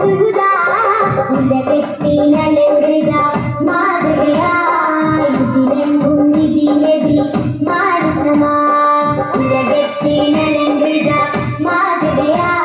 சூடா உலகத்தை நலங்குதா மாதிரியாய் தினங்கும் நிதி மாதிரியா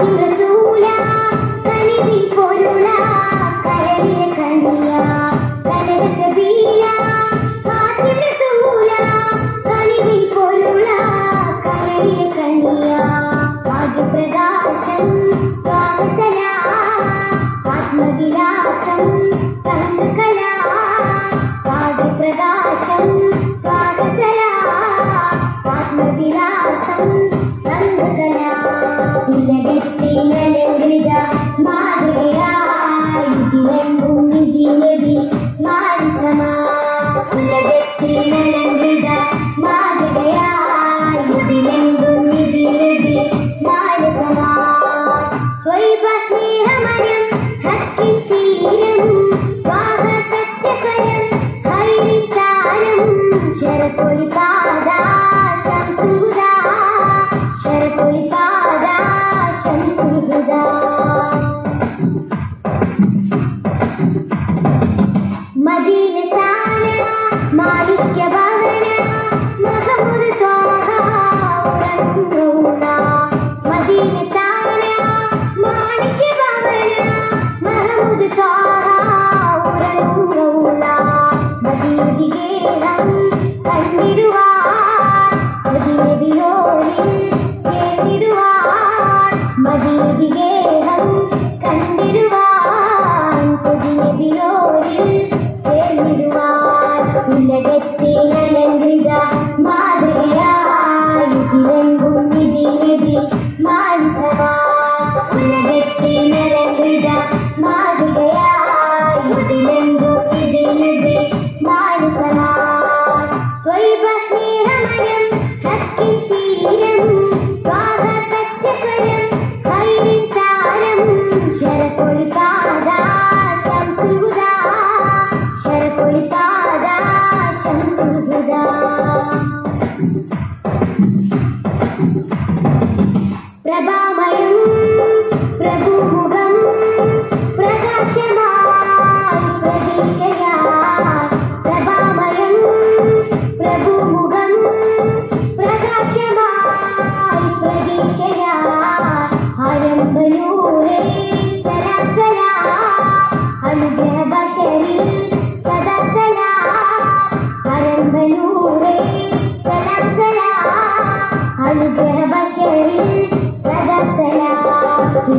赢得数量 ഭൂമിതിയതി മാനസമാ ഉലകത്തിൽ നനങ്കിത മാതൃകയായി ഇതിലെങ്കും നിതിയതി മാനസമാ ത്വൈവ സ്നേഹമയം ഹക്കിൻ തീരം വാഹ സത്യസയം ഹൈരിചാരം ശരത്തൊഴി Thank you. Buddha.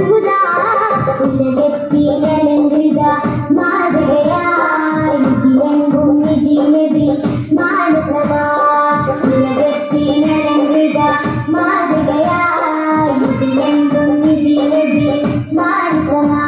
பூங்குதா உலகத்தில் அலங்குதா மாதரையாய் எங்கும் நிதி நிதி மானசதா உலகத்தில் அலங்குதா மாதரையாய் எங்கும் நிதி நிதி மானசதா